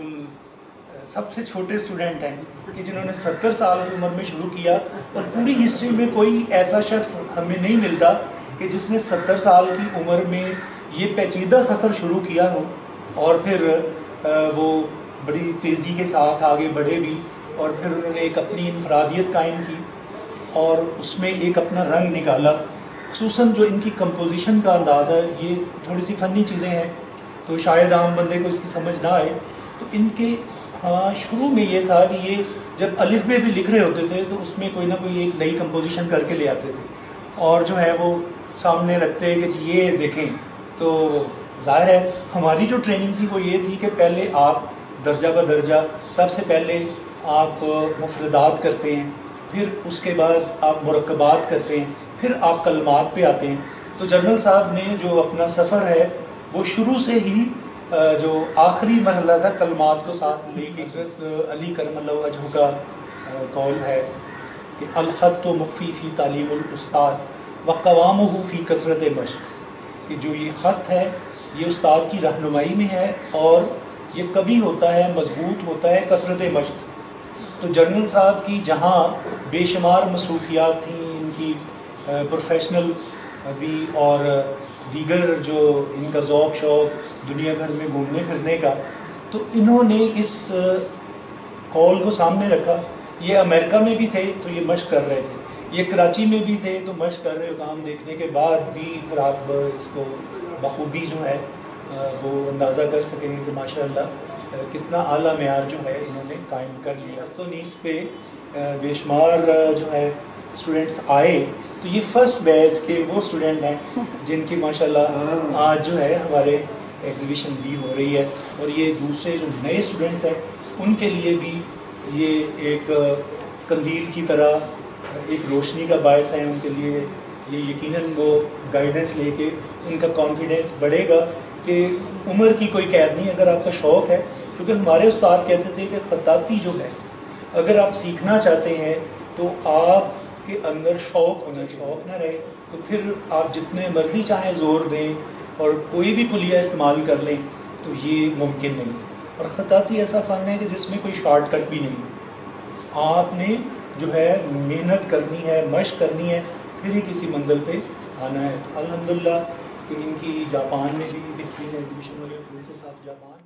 बिल्कुल सबसे छोटे स्टूडेंट हैं, कि जिन्होंने सत्तर साल की उम्र में शुरू किया, और पूरी हिस्ट्री में कोई ऐसा शख्स हमें नहीं मिलता कि जिसने सत्तर साल की उम्र में ये पेचीदा सफ़र शुरू किया हो, और फिर वो बड़ी तेज़ी के साथ आगे बढ़े भी, और फिर उन्होंने एक अपनी इनफरादियत कायम की, और उसमें एक अपना रंग निकाला। खसूस जो इनकी कंपोजिशन का अंदाज़ा ये थोड़ी सी फ़नी चीज़ें हैं तो शायद आम बंदे को इसकी समझ ना आए तो इनके हाँ शुरू में ये था कि ये जब अलिफ में भी लिख रहे होते थे तो उसमें कोई ना कोई एक नई कंपोजिशन करके ले आते थे। और जो है वो सामने रखते हैं कि ये देखें। तो ज़ाहिर है, हमारी जो ट्रेनिंग थी वो ये थी कि पहले आप दर्जा ब दर्जा, सबसे पहले आप मुफरदात करते हैं, फिर उसके बाद आप मरकबात करते हैं, फिर आप कलमात पे आते हैं। तो जनरल साहब ने जो अपना सफ़र है, वो शुरू से ही जो आखिरी मरहला था कलमात को साथ लेके, हज़रत अली करम वजह का कौल है कि अलख़त तो मुख्फ़ी फ़ी तालीमस्ताद व कवाम फ़ी कसरत मश कि जो ये ख़त है, ये उस्ताद की रहनुमाई में है और ये कवि होता है, मज़बूत होता है कसरत मश्क से। तो जर्नल साहब की जहाँ बेशुमार मसरूफियात थी, इनकी प्रोफेशनल भी और दीगर जो इनका ज़ौक शौक़ दुनिया भर में घूमने फिरने का तो इन्होंने इस कॉल को सामने रखा। ये अमेरिका में भी थे तो ये मश्क कर रहे थे। ये कराची में भी थे तो मश्क कर रहे हो काम देखने के बाद भी फिर आप इसको बखूबी जो है वो अंदाज़ा कर सकेंगे कि माशा कितना आला मैार जो है इन्होंने कायम कर लिया। तो नीस पे बेशुमार जो है स्टूडेंट्स आए तो ये फ़र्स्ट बैच के वो स्टूडेंट हैं जिनकी माशाल्लाह आज जो है हमारे एग्जीबिशन भी हो रही है और ये दूसरे जो नए स्टूडेंट्स हैं, उनके लिए भी ये एक कंदील की तरह, एक रोशनी का बायस है उनके लिए। ये यकीनन वो गाइडेंस लेके उनका कॉन्फिडेंस बढ़ेगा कि उम्र की कोई कैद नहीं, अगर आपका शौक़ है। क्योंकि हमारे उस्ताद कहते थे कि ख़ताती जो है, अगर आप सीखना चाहते हैं तो आपके अंदर शौक़ होना शौक़ ना रहे तो फिर आप जितने मर्ज़ी चाहें ज़ोर दें और कोई भी कुलिया इस्तेमाल कर लें तो ये मुमकिन नहीं। और ख़ताती ऐसा फ़न है कि जिसमें कोई शॉर्टकट भी नहीं। आपने जो है मेहनत करनी है मश करनी है, फिर ही किसी मंजिल पे आना है। अलहमदिल्ला इनकी जापान में भी बेहतरीन एग्जीबिशन हो गया प्रिंसेस ऑफ़ जापान